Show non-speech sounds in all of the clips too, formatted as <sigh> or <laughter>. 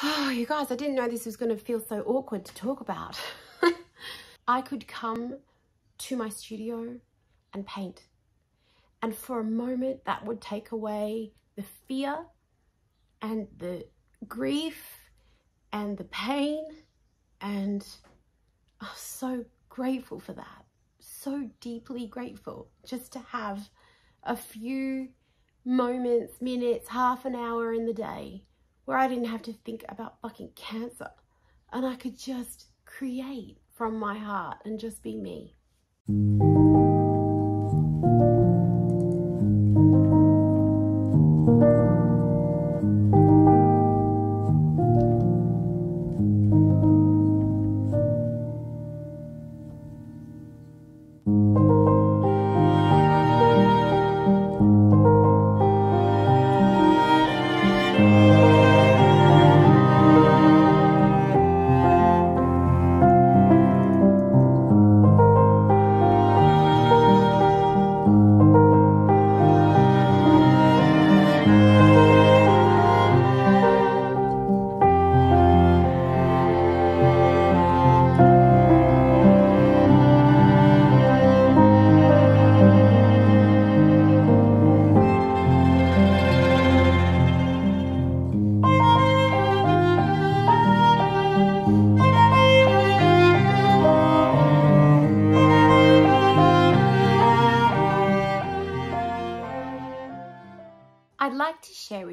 Oh, you guys, I didn't know this was going to feel so awkward to talk about. <laughs> I could come to my studio and paint. And for a moment, that would take away the fear and the grief and the pain. And I'm so grateful for that. So deeply grateful just to have a few moments, minutes, half an hour in the day where I didn't have to think about fucking cancer and I could just create from my heart and just be me.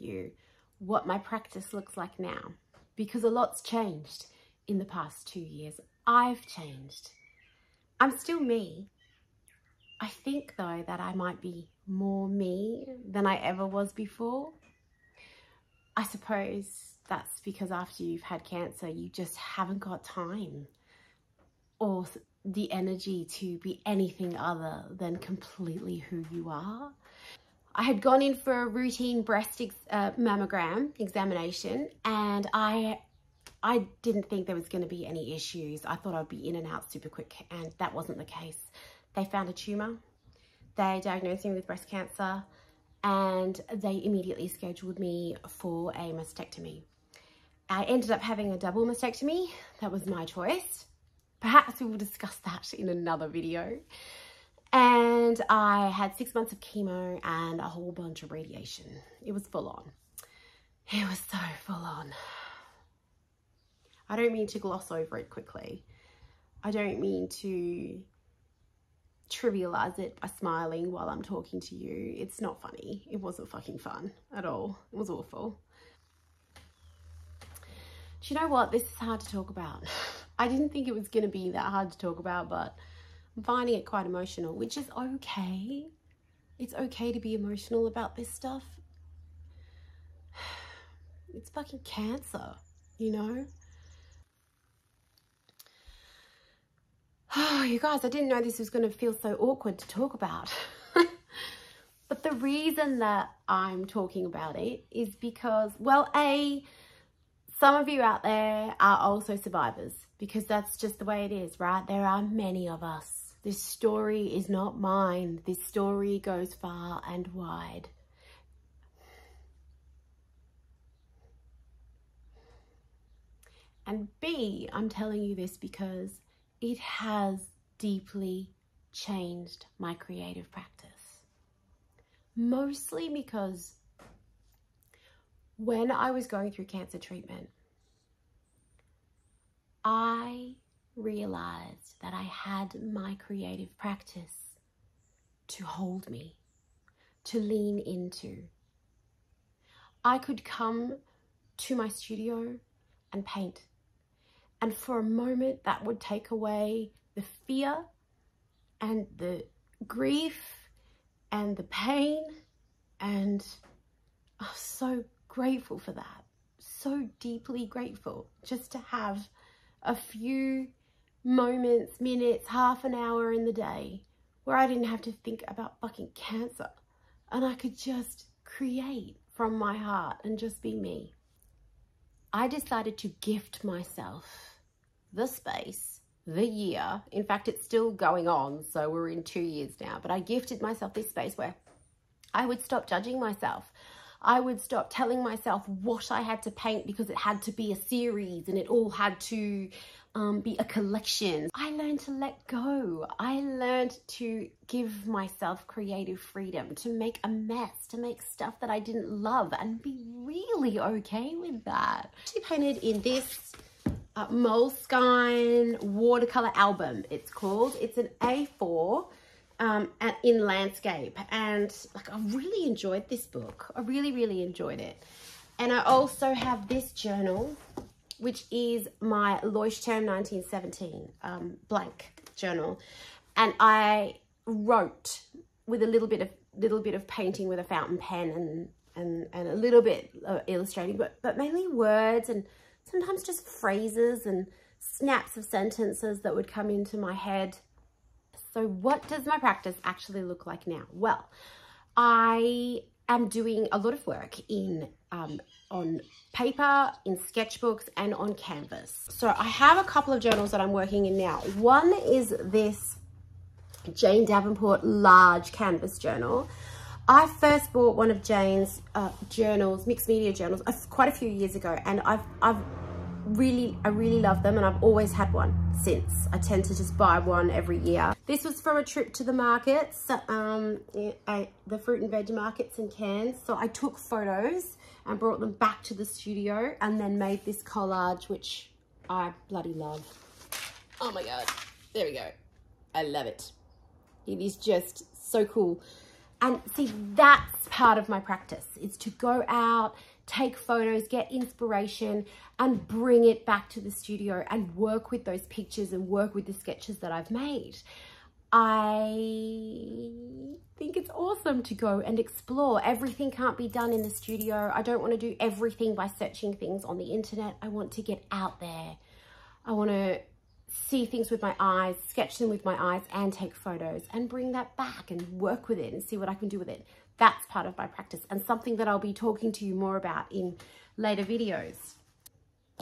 With you what my practice looks like now because a lot's changed in the past two years. I've changed. I'm still me. I think though that I might be more me than I ever was before. I suppose that's because after you've had cancer, you just haven't got time or the energy to be anything other than completely who you are. I had gone in for a routine breast ex uh, mammogram examination and I I didn't think there was going to be any issues. I thought I'd be in and out super quick and that wasn't the case. They found a tumour. They diagnosed me with breast cancer and they immediately scheduled me for a mastectomy. I ended up having a double mastectomy. That was my choice. Perhaps we will discuss that in another video. And I had six months of chemo and a whole bunch of radiation. It was full on. It was so full on. I don't mean to gloss over it quickly. I don't mean to trivialize it by smiling while I'm talking to you. It's not funny. It wasn't fucking fun at all. It was awful. Do you know what? This is hard to talk about. <laughs> I didn't think it was going to be that hard to talk about, but Finding it quite emotional, which is okay. It's okay to be emotional about this stuff. <sighs> It's fucking cancer, you know? <sighs> Oh, you guys, I didn't know this was going to feel so awkward to talk about. <laughs> but the reason that I'm talking about it is because, well, A, some of you out there are also survivors because that's just the way it is, right? There are many of us. This story is not mine. This story goes far and wide. And B, I'm telling you this because it has deeply changed my creative practice. Mostly because when I was going through cancer treatment, I realized that I had my creative practice to hold me, to lean into. I could come to my studio and paint. And for a moment, that would take away the fear and the grief and the pain. And I'm so grateful for that. So deeply grateful just to have a few moments, minutes, half an hour in the day where I didn't have to think about fucking cancer and I could just create from my heart and just be me. I decided to gift myself the space, the year. In fact, it's still going on, so we're in two years now, but I gifted myself this space where I would stop judging myself. I would stop telling myself what I had to paint because it had to be a series and it all had to um, be a collection. I learned to let go. I learned to give myself creative freedom, to make a mess, to make stuff that I didn't love and be really okay with that. She painted in this uh, Moleskine watercolor album, it's called. It's an A4 um, in landscape. And like, I really enjoyed this book. I really, really enjoyed it. And I also have this journal, which is my Leuchtturm 1917 um, blank journal. And I wrote with a little bit of little bit of painting with a fountain pen and and and a little bit of illustrating, but but mainly words and sometimes just phrases and snaps of sentences that would come into my head so what does my practice actually look like now? Well, I am doing a lot of work in um, on paper, in sketchbooks, and on canvas. So I have a couple of journals that I'm working in now. One is this Jane Davenport large canvas journal. I first bought one of Jane's uh, journals, mixed media journals, uh, quite a few years ago, and I've I've really, I really love them and I've always had one since. I tend to just buy one every year. This was from a trip to the markets, um, the fruit and veg markets in Cairns. So I took photos and brought them back to the studio and then made this collage, which I bloody love. Oh my God, there we go. I love it. It is just so cool. And see, that's part of my practice, is to go out, take photos, get inspiration and bring it back to the studio and work with those pictures and work with the sketches that I've made. I think it's awesome to go and explore. Everything can't be done in the studio. I don't want to do everything by searching things on the internet. I want to get out there. I want to see things with my eyes, sketch them with my eyes and take photos and bring that back and work with it and see what I can do with it. That's part of my practice and something that I'll be talking to you more about in later videos.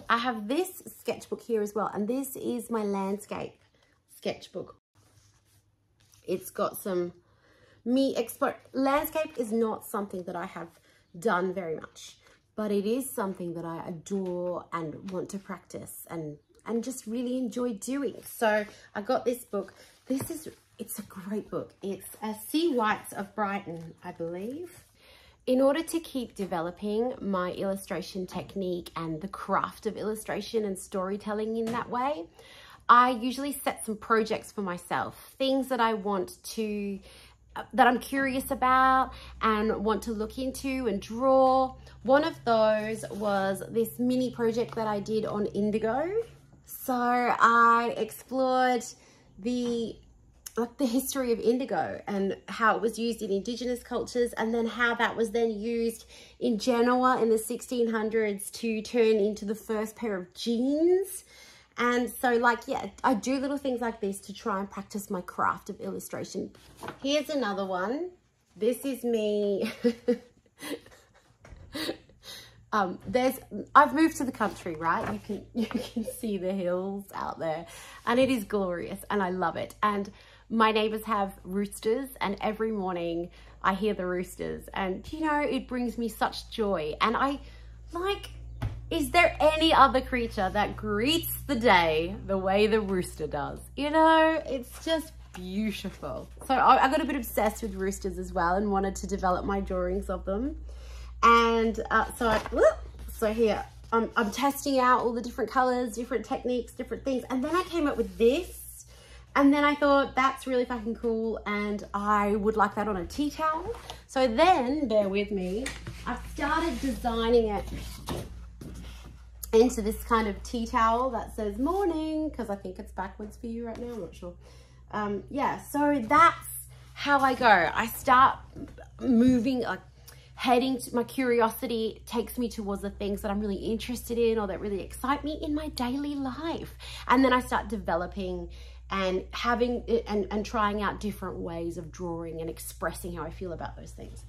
I have this sketchbook here as well, and this is my landscape sketchbook. It's got some me explore. Landscape is not something that I have done very much, but it is something that I adore and want to practice and, and just really enjoy doing. So I got this book. This is it's a great book. It's a Seawhites of Brighton, I believe. In order to keep developing my illustration technique and the craft of illustration and storytelling in that way, I usually set some projects for myself, things that I want to, that I'm curious about and want to look into and draw. One of those was this mini project that I did on Indigo. So I explored the like the history of indigo and how it was used in indigenous cultures and then how that was then used in Genoa in the 1600s to turn into the first pair of jeans. And so like, yeah, I do little things like this to try and practice my craft of illustration. Here's another one. This is me. <laughs> um, there's, I've moved to the country, right? You can, <laughs> you can see the hills out there and it is glorious and I love it. And my neighbors have roosters and every morning I hear the roosters and you know, it brings me such joy. And I like, is there any other creature that greets the day the way the rooster does? You know, it's just beautiful. So I, I got a bit obsessed with roosters as well and wanted to develop my drawings of them. And uh, so I, whoop, so here, I'm, I'm testing out all the different colors, different techniques, different things. And then I came up with this and then I thought, that's really fucking cool and I would like that on a tea towel. So then, bear with me, I've started designing it into this kind of tea towel that says morning, because I think it's backwards for you right now, I'm not sure. Um, yeah, so that's how I go. I start moving, like heading to my curiosity takes me towards the things that I'm really interested in or that really excite me in my daily life. And then I start developing and having and, and trying out different ways of drawing and expressing how I feel about those things.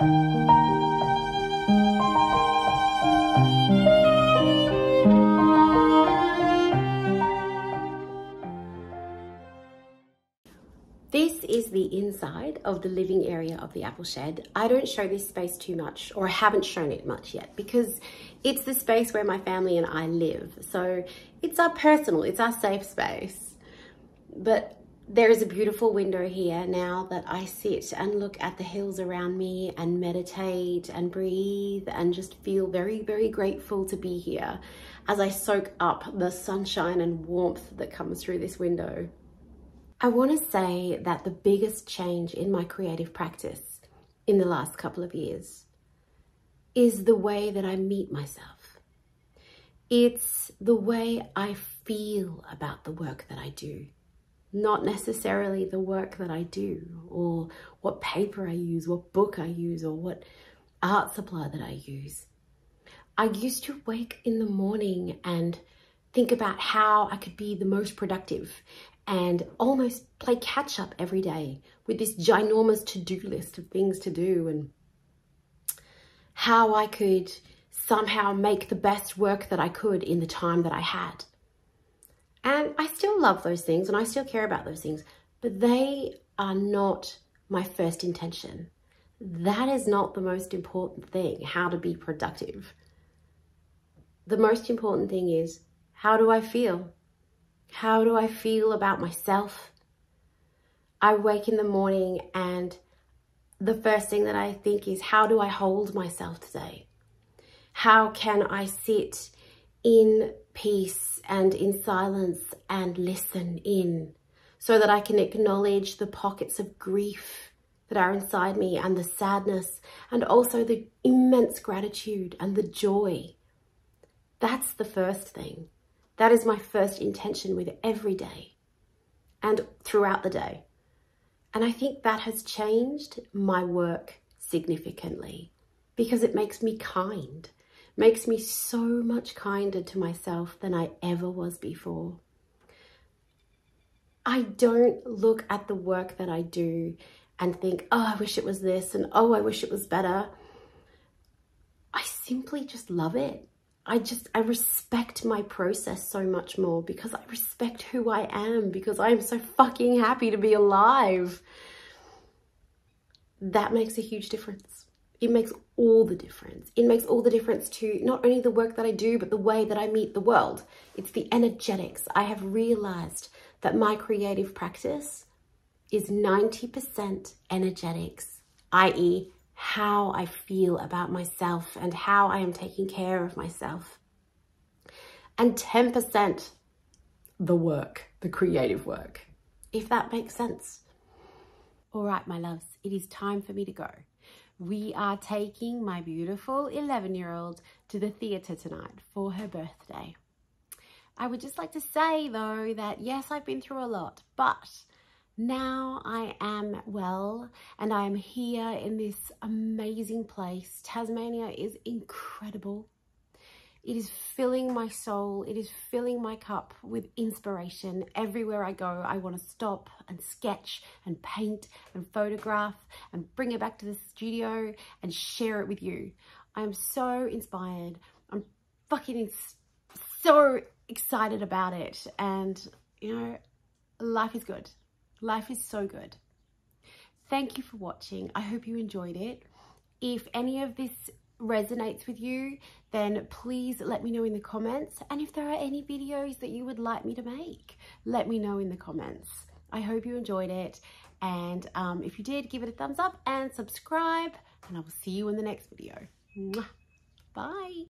This is the inside of the living area of the apple shed. I don't show this space too much, or I haven't shown it much yet, because it's the space where my family and I live. So it's our personal, it's our safe space. But there is a beautiful window here now that I sit and look at the hills around me and meditate and breathe and just feel very, very grateful to be here as I soak up the sunshine and warmth that comes through this window. I want to say that the biggest change in my creative practice in the last couple of years is the way that I meet myself. It's the way I feel about the work that I do, not necessarily the work that I do or what paper I use, what book I use, or what art supply that I use. I used to wake in the morning and think about how I could be the most productive and almost play catch up every day with this ginormous to-do list of things to do and how I could somehow make the best work that I could in the time that I had. And I still love those things and I still care about those things, but they are not my first intention. That is not the most important thing, how to be productive. The most important thing is, how do I feel? How do I feel about myself? I wake in the morning and the first thing that I think is, how do I hold myself today? How can I sit in peace and in silence and listen in so that I can acknowledge the pockets of grief that are inside me and the sadness and also the immense gratitude and the joy. That's the first thing. That is my first intention with every day and throughout the day. And I think that has changed my work significantly because it makes me kind, makes me so much kinder to myself than I ever was before. I don't look at the work that I do and think, oh, I wish it was this and oh, I wish it was better. I simply just love it. I just, I respect my process so much more because I respect who I am because I am so fucking happy to be alive. That makes a huge difference. It makes all the difference. It makes all the difference to not only the work that I do, but the way that I meet the world. It's the energetics. I have realized that my creative practice is 90% energetics, i.e how I feel about myself and how I am taking care of myself. And 10% the work, the creative work, if that makes sense. All right, my loves, it is time for me to go. We are taking my beautiful 11 year old to the theatre tonight for her birthday. I would just like to say though that yes, I've been through a lot, but now I am well and I am here in this amazing place. Tasmania is incredible. It is filling my soul. It is filling my cup with inspiration. Everywhere I go, I want to stop and sketch and paint and photograph and bring it back to the studio and share it with you. I am so inspired. I'm fucking so excited about it. And, you know, life is good. Life is so good. Thank you for watching. I hope you enjoyed it. If any of this resonates with you, then please let me know in the comments. And if there are any videos that you would like me to make, let me know in the comments. I hope you enjoyed it. And um, if you did, give it a thumbs up and subscribe. And I will see you in the next video. Bye.